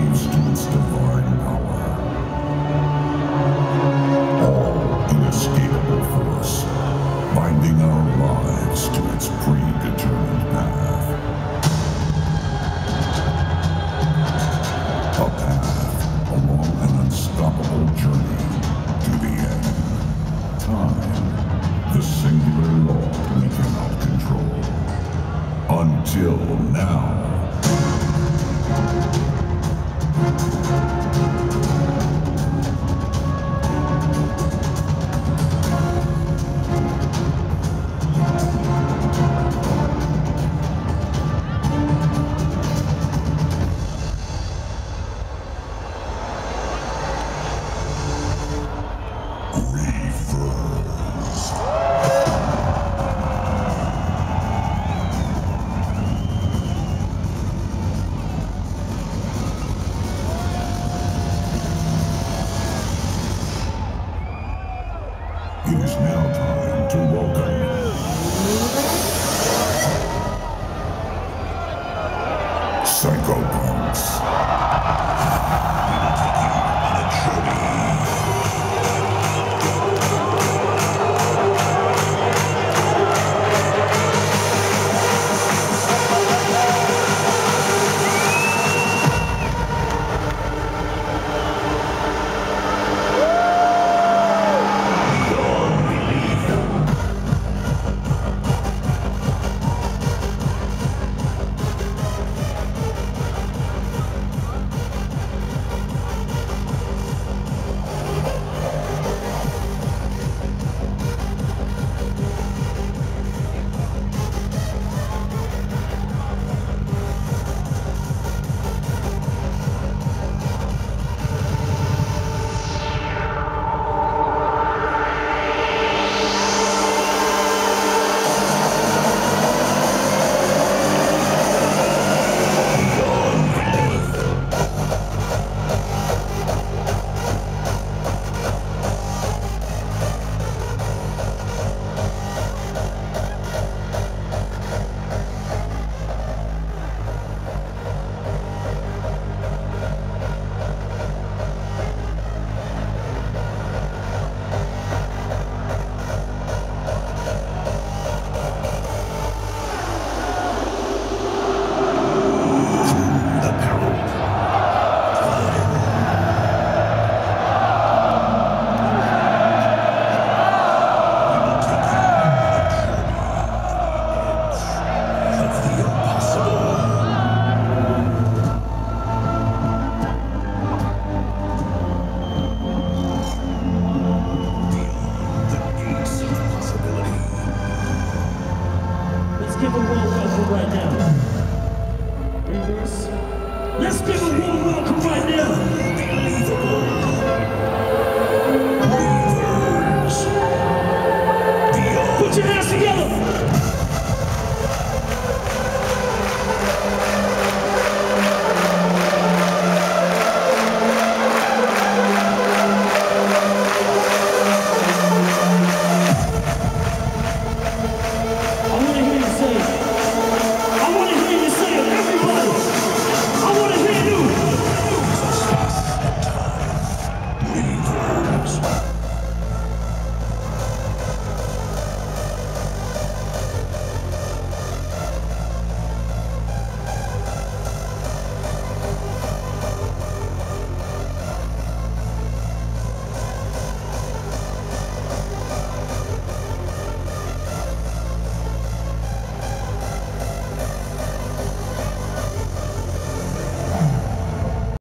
to its divine power. All inescapable force, binding our lives to its predetermined path. A path along an unstoppable journey to the end. Time, the singular law we cannot control. Until now. It is now time to welcome Psyko Punkz. Let's